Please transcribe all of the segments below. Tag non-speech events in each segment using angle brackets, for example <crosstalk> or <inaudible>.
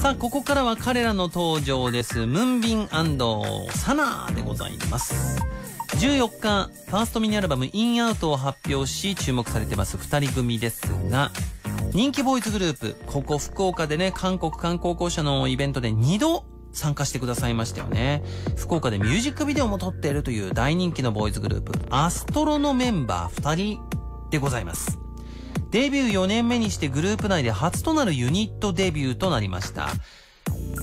さあ、ここからは彼らの登場です。ムンビンサナーでございます。14日、ファーストミニアルバムインアウトを発表し、注目されてます二人組ですが、人気ボーイズグループ、ここ福岡でね、韓国観光校舎のイベントで2度参加してくださいましたよね。福岡でミュージックビデオも撮っているという大人気のボーイズグループ、アストロのメンバー2人でございます。デビュー4年目にしてグループ内で初となるユニットデビューとなりました。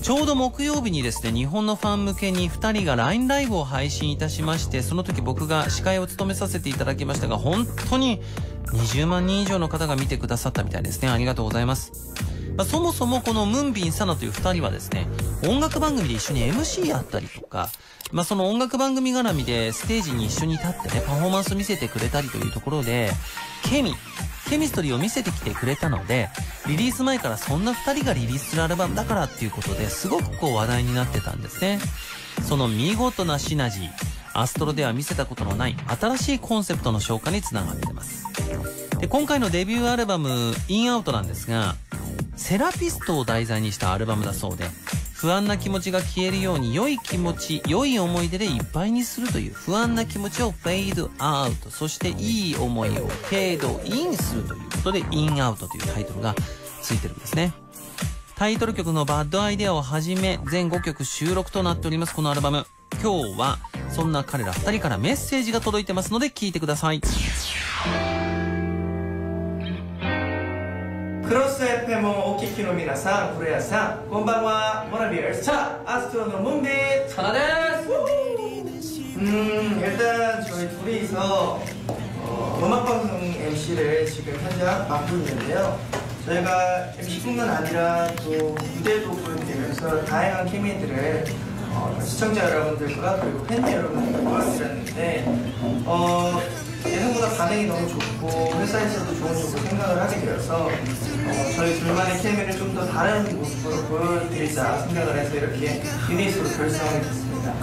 ちょうど木曜日にですね、日本のファン向けに2人が LINE ライブを配信いたしまして、その時僕が司会を務めさせていただきましたが、本当に20万人以上の方が見てくださったみたいですね。ありがとうございます。まあ、そもそもこのムンビン・サナという2人はですね、音楽番組で一緒に MC やったりとか、まあ、その音楽番組絡みでステージに一緒に立ってね、パフォーマンス見せてくれたりというところで、ケミ、ケミストリーを見せてきてくれたので、リリース前からそんな二人がリリースするアルバムだからっていうことですごくこう話題になってたんですね。その見事なシナジー、アストロでは見せたことのない新しいコンセプトの消化につながってます。で、今回のデビューアルバム、インアウトなんですが、セラピストを題材にしたアルバムだそうで、不安な気持ちが消えるように良い気持ち、良い思い出でいっぱいにするという不安な気持ちをフェードアウト、そしていい思いをフェードインするということで、インアウトというタイトルがついてるんですね。タイトル曲のバッドアイデアをはじめ、全5曲収録となっております、このアルバム。今日は、そんな彼ら2人からメッセージが届いてますので、聞いてください。クロス FM をお聞きの皆さん、古谷さん、こんばんは、モラビル자アストロのムンビー 하나です。 음, 일단 저희 둘이서 어, 음악방송 MC를 지금 현재 맡고 있는데요. 저희가 MC뿐만 아니라 또 무대도 보여드리면서 다양한 케미들을 어, 시청자 여러분들과 그리고 팬 여러분들과 보여드렸는데 어, 예상보다 반응이 너무 좋고 회사에서도 좋은 쪽으로 생각을 하게 되어서 어, 저희 둘만의 케미를 좀 더 다른 모습으로 보여드리자 생각을 해서 이렇게 유닛으로 결성하게 됐습니다.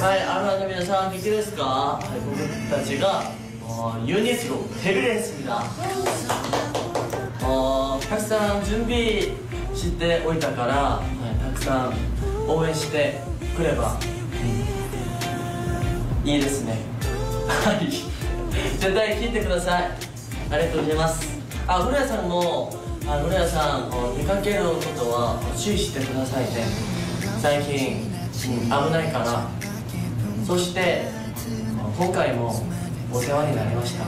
はい、改め皆さん、元気ですかはい、僕たちが、어ユニットデビュー했습니다. 어, たくさん準備しておいたから、はい、たくさん応援してくれば、いいですね。はい。 <laughs> 絶対聞いてください。ありがとうございます。あ、古谷さんも、あ古谷さん、こう見かけることは注意してくださいね。最近、うん危ないから。そして今回もお世話になりました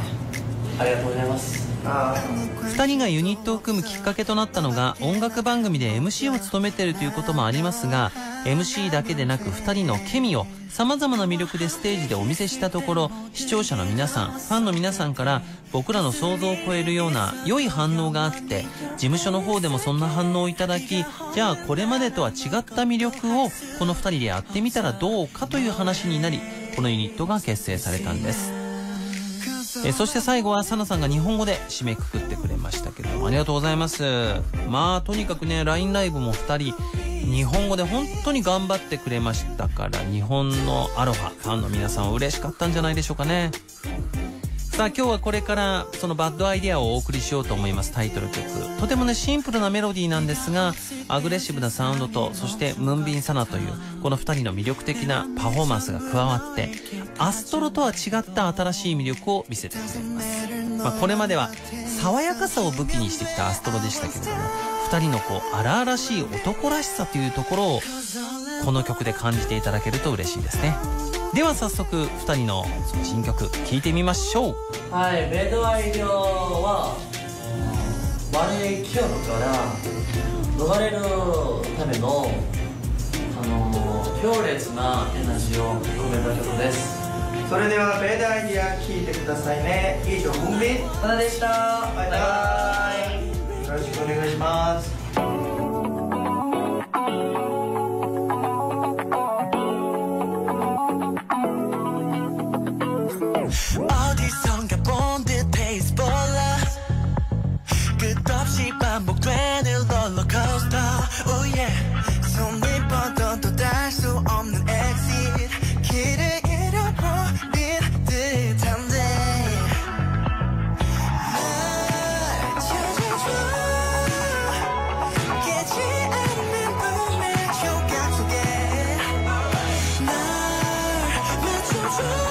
ありがとうございます。 아, 二人がユニットを組むきっかけとなったのが音楽番組で MC を務めているということもありますが MC だけでなく二人のケミを様々な魅力でステージでお見せしたところ視聴者の皆さんファンの皆さんから僕らの想像を超えるような良い反応があって事務所の方でもそんな反応をいただきじゃあこれまでとは違った魅力をこの二人でやってみたらどうかという話になりこのユニットが結成されたんです。えそして最後はサナさんが日本語で締めくくってくれましたけどもありがとうございます。まあとにかくね LINE ライブも2人日本語で本当に頑張ってくれましたから日本のアロハファンの皆さんは嬉しかったんじゃないでしょうかね。さあ今日はこれからそのバッドアイデアをお送りしようと思いますタイトル曲。とてもねシンプルなメロディーなんですがアグレッシブなサウンドとそしてムンビンサナというこの2人の魅力的なパフォーマンスが加わってアストロとは違った新しい魅力を見せてくれます、まあ、これまでは爽やかさを武器にしてきたアストロでしたけれども2人のこう荒々しい男らしさというところをこの曲で感じていただけると嬉しいですね。では早速2人の新曲聴いてみましょう。はい「ベッドアイド」は悪い記憶から逃れるためのあの強烈なエナジーを込めた曲です。それではベッドアイディア聴いてくださいね。以上「ムンビ。ン」でした。バイバイ。よろしくお願いします。 어디선가 본듯 페이스 볼라. 끝없이 반복되는 롤러코스터. Oh yeah. 손이 뻗어도 달수 없는 exit. 길을 잃어버린 듯한데. 날 찾아줘. 깨지 않는 꿈의 조각 속에. 날 맞춰줘.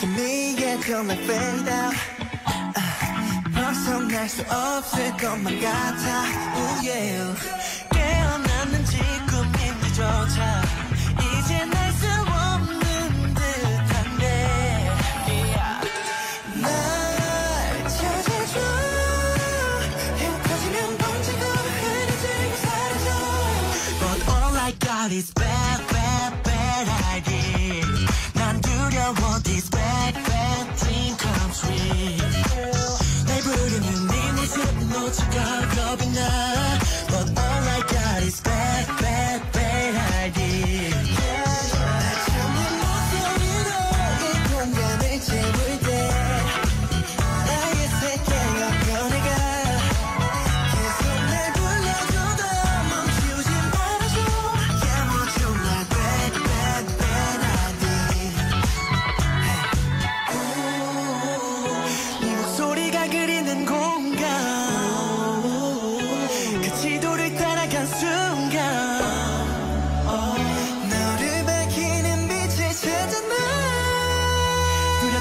Give me a girl like fade out uh, 벗어날 수 없을 것만 같아 Ooh, yeah. 깨어나는지 꿈인지조차 솔직할 겁이 나